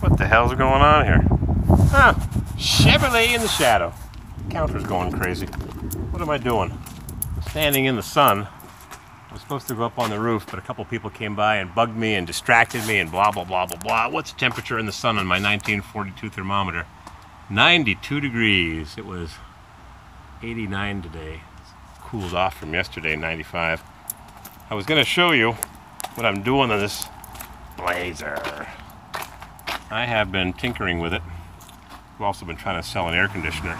What the hell's going on here? Huh, Chevrolet in the shadow. Counter's going crazy. What am I doing? Standing in the sun. I was supposed to go up on the roof, but a couple people came by and bugged me and distracted me and blah, blah, blah, blah, blah. What's the temperature in the sun on my 1942 thermometer? 92 degrees. It was 89 today. It's cooled off from yesterday, 95. I was going to show you what I'm doing on this Blazer. I have been tinkering with it. I've also been trying to sell an air conditioner.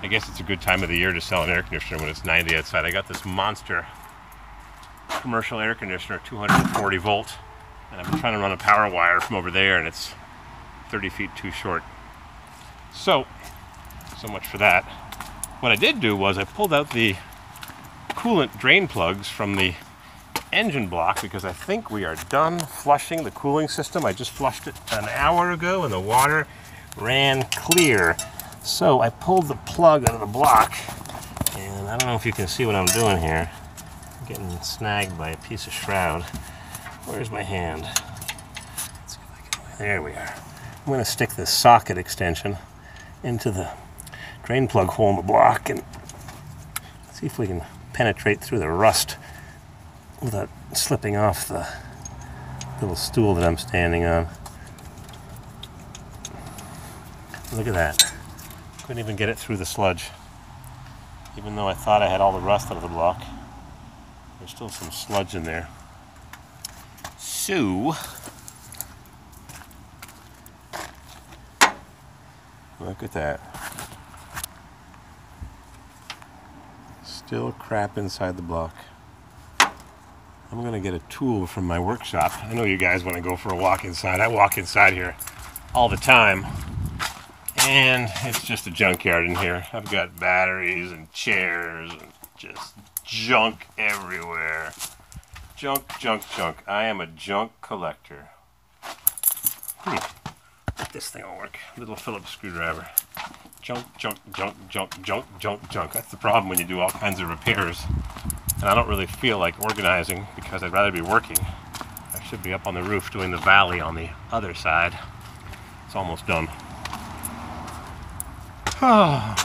I guess it's a good time of the year to sell an air conditioner when it's 90 outside. I got this monster commercial air conditioner, 240 volt, and I've been trying to run a power wire from over there and it's 30 feet too short. So, so much for that. What I did do was I pulled out the coolant drain plugs from the engine block because I think we are done flushing the cooling system. I just flushed it an hour ago and the water ran clear. So I pulled the plug out of the block and I don't know if you can see what I'm doing here. I'm getting snagged by a piece of shroud. Where's my hand? There we are. I'm going to stick this socket extension into the drain plug hole in the block and see if we can penetrate through the rust without slipping off the little stool that I'm standing on. Look at that. Couldn't even get it through the sludge. Even though I thought I had all the rust out of the block, there's still some sludge in there. So, look at that. Still crap inside the block. I'm gonna get a tool from my workshop. I know you guys want to go for a walk inside. I walk inside here all the time. And it's just a junkyard in here. I've got batteries and chairs and just junk everywhere. Junk, junk, junk. I am a junk collector. Hmm. This thing will work. Little Phillips screwdriver. Junk, junk, junk, junk, junk, junk, junk. That's the problem when you do all kinds of repairs and I don't really feel like organizing because I'd rather be working. I should be up on the roof doing the valley on the other side. It's almost done. Oh,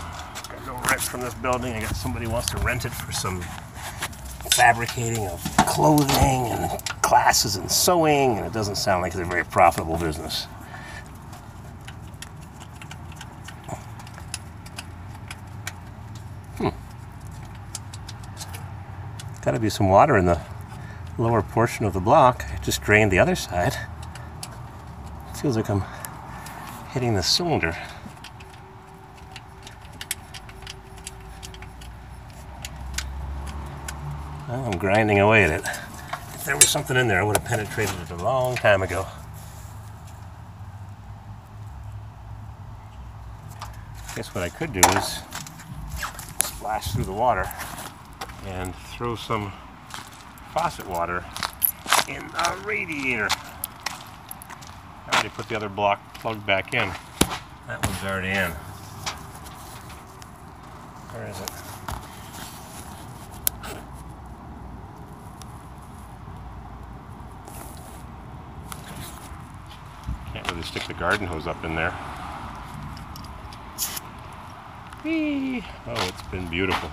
got no rent from this building. I got somebody wants to rent it for some fabricating of clothing and classes and sewing, and it doesn't sound like it's a very profitable business. Got to be some water in the lower portion of the block. I just drained the other side. It feels like I'm hitting the cylinder. Well, I'm grinding away at it. If there was something in there, I would have penetrated it a long time ago. I guess what I could do is splash through the water and throw some faucet water in the radiator. I already put the other block plugged back in. That one's already in. Where is it? Can't really stick the garden hose up in there. Whee! Oh, it's been beautiful.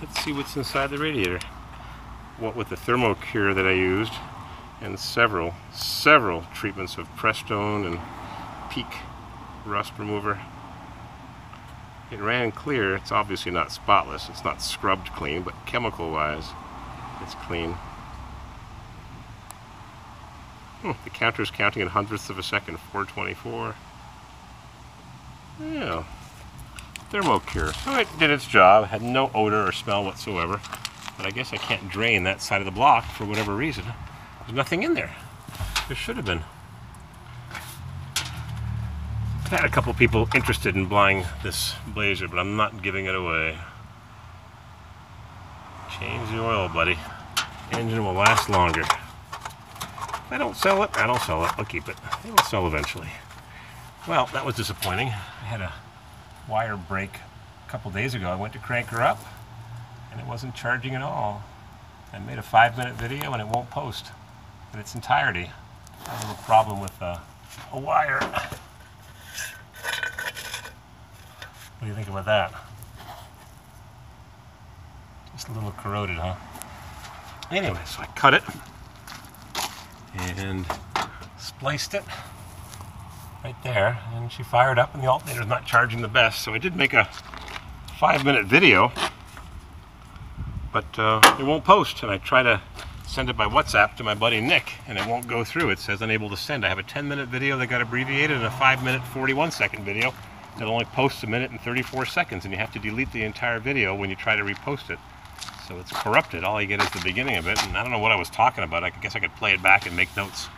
Let's see what's inside the radiator. What with the thermocure that I used and several, several treatments of Prestone and Peak rust remover. It ran clear. It's obviously not spotless. It's not scrubbed clean, but chemical wise, it's clean. Hmm, the counter is counting in hundredths of a second, 424. Yeah, Thermocure. So it did its job, had no odor or smell whatsoever. But I guess I can't drain that side of the block for whatever reason. There's nothing in there. There should have been. I had a couple people interested in buying this Blazer, but I'm not giving it away. Change the oil, buddy. Engine will last longer. If I don't sell it, I don't sell it. I'll keep it. It will sell eventually. Well, that was disappointing. I had a wire break a couple days ago. I went to crank her up and it wasn't charging at all. I made a five minute video and it won't post in its entirety. I have a little problem with uh, a wire. What do you think about that? Just a little corroded, huh? Anyway, so I cut it and spliced it right there and she fired up and the alternator's not charging the best. So I did make a five minute video but uh, it won't post and I try to send it by WhatsApp to my buddy Nick and it won't go through. It says unable to send. I have a 10 minute video that got abbreviated and a 5 minute 41 second video that only posts a minute and 34 seconds and you have to delete the entire video when you try to repost it. So it's corrupted. All you get is the beginning of it and I don't know what I was talking about. I guess I could play it back and make notes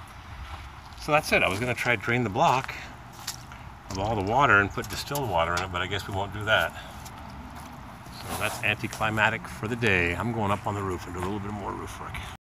so that's it. I was going to try to drain the block of all the water and put distilled water in it, but I guess we won't do that. So that's anticlimactic for the day. I'm going up on the roof and do a little bit more roof work.